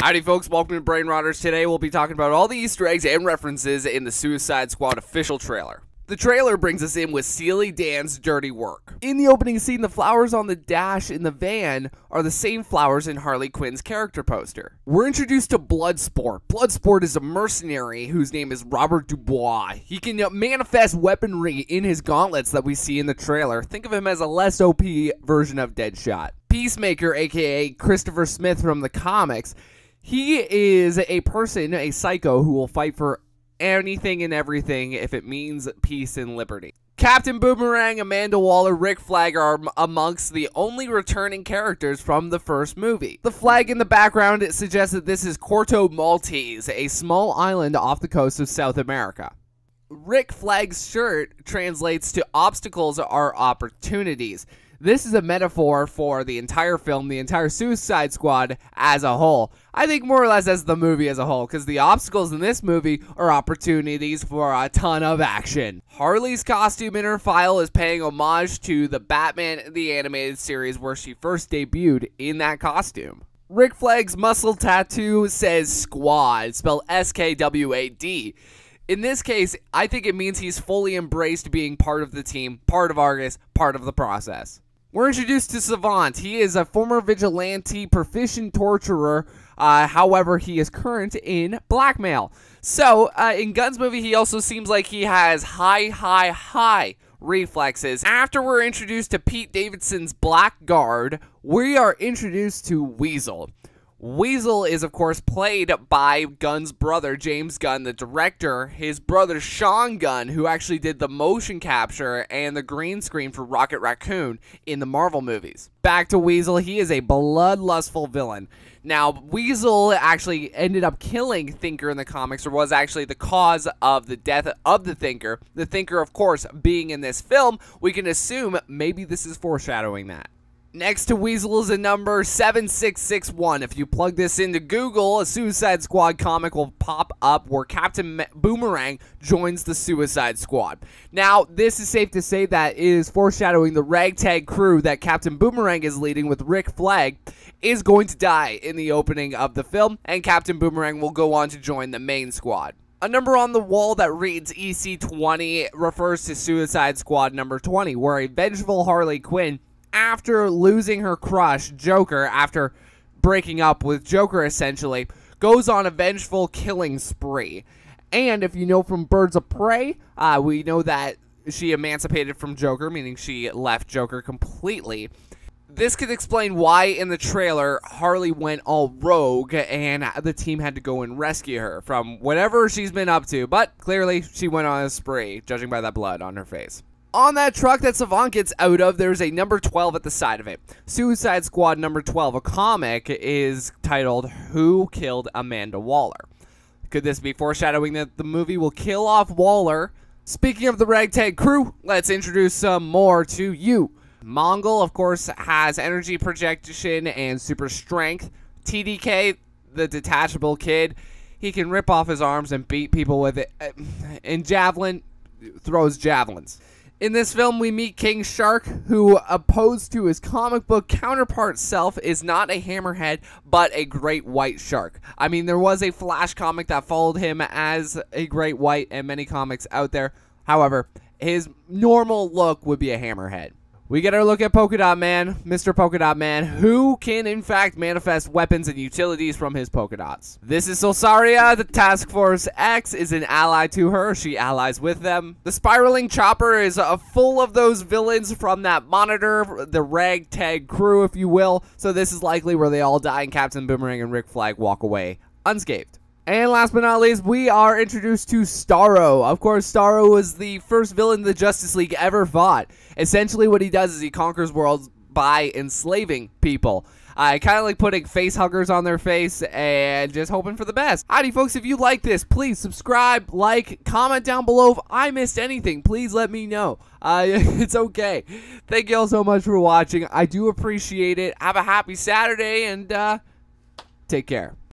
Howdy folks, welcome to Brain Rotters. Today we'll be talking about all the Easter eggs and references in the Suicide Squad official trailer. The trailer brings us in with Steely Dan's Dirty Work. In the opening scene, the flowers on the dash in the van are the same flowers in Harley Quinn's character poster. We're introduced to Bloodsport. Bloodsport is a mercenary whose name is Robert Dubois. He can manifest weaponry in his gauntlets that we see in the trailer. Think of him as a less OP version of Deadshot. Peacemaker, aka Christopher Smith from the comics, he is a person, a psycho, who will fight for anything and everything if it means peace and liberty. Captain Boomerang, Amanda Waller, Rick Flag are amongst the only returning characters from the first movie. The flag in the background suggests that this is Corto Maltese, a small island off the coast of South America. Rick Flag's shirt translates to obstacles are opportunities. This is a metaphor for the entire film, the entire Suicide Squad as a whole. I think more or less as the movie as a whole, because the obstacles in this movie are opportunities for a ton of action. Harley's costume in her file is paying homage to the Batman the Animated Series where she first debuted in that costume. Rick Flag's muscle tattoo says squad, spelled S K W A D. In this case, I think it means he's fully embraced being part of the team, part of Argus, part of the process. We're introduced to Savant. He is a former vigilante, proficient torturer. Uh, however, he is current in blackmail. So, uh, in Gunn's movie, he also seems like he has high, high, high reflexes. After we're introduced to Pete Davidson's Blackguard, we are introduced to Weasel. Weasel is, of course, played by Gunn's brother, James Gunn, the director. His brother, Sean Gunn, who actually did the motion capture and the green screen for Rocket Raccoon in the Marvel movies. Back to Weasel, he is a bloodlustful villain. Now, Weasel actually ended up killing Thinker in the comics, or was actually the cause of the death of the Thinker. The Thinker, of course, being in this film, we can assume maybe this is foreshadowing that. Next to Weasel is a number 7661. If you plug this into Google, a Suicide Squad comic will pop up where Captain Boomerang joins the Suicide Squad. Now, this is safe to say that is foreshadowing the ragtag crew that Captain Boomerang is leading with Rick Flag is going to die in the opening of the film, and Captain Boomerang will go on to join the main squad. A number on the wall that reads EC20 refers to Suicide Squad number 20, where a vengeful Harley Quinn after losing her crush, Joker, after breaking up with Joker essentially, goes on a vengeful killing spree. And if you know from Birds of Prey, uh, we know that she emancipated from Joker, meaning she left Joker completely. This could explain why in the trailer Harley went all rogue and the team had to go and rescue her from whatever she's been up to. But clearly, she went on a spree, judging by that blood on her face. On that truck that Savant gets out of, there's a number 12 at the side of it. Suicide Squad number 12, a comic, is titled Who Killed Amanda Waller? Could this be foreshadowing that the movie will kill off Waller? Speaking of the ragtag crew, let's introduce some more to you. Mongal, of course, has energy projection and super strength. TDK, the detachable kid, he can rip off his arms and beat people with it. Uh, and Javelin throws javelins. In this film, we meet King Shark, who, opposed to his comic book counterpart self, is not a hammerhead, but a great white shark. I mean, there was a Flash comic that followed him as a great white, and many comics out there. However, his normal look would be a hammerhead. We get our look at Polka Dot Man, Mr. Polka Dot Man, who can in fact manifest weapons and utilities from his polka dots. This is Sol Soria, the Task Force X is an ally to her, she allies with them. The Spiraling Chopper is uh, full of those villains from that monitor, the ragtag crew if you will, so this is likely where they all die and Captain Boomerang and Rick Flag walk away unscathed. And last but not least, we are introduced to Starro. Of course, Starro was the first villain the Justice League ever fought. Essentially, what he does is he conquers worlds by enslaving people. I kind of like putting face huggers on their face and just hoping for the best. Howdy, folks. If you like this, please subscribe, like, comment down below. If I missed anything, please let me know. Uh, it's okay. Thank you all so much for watching. I do appreciate it. Have a happy Saturday and uh, take care.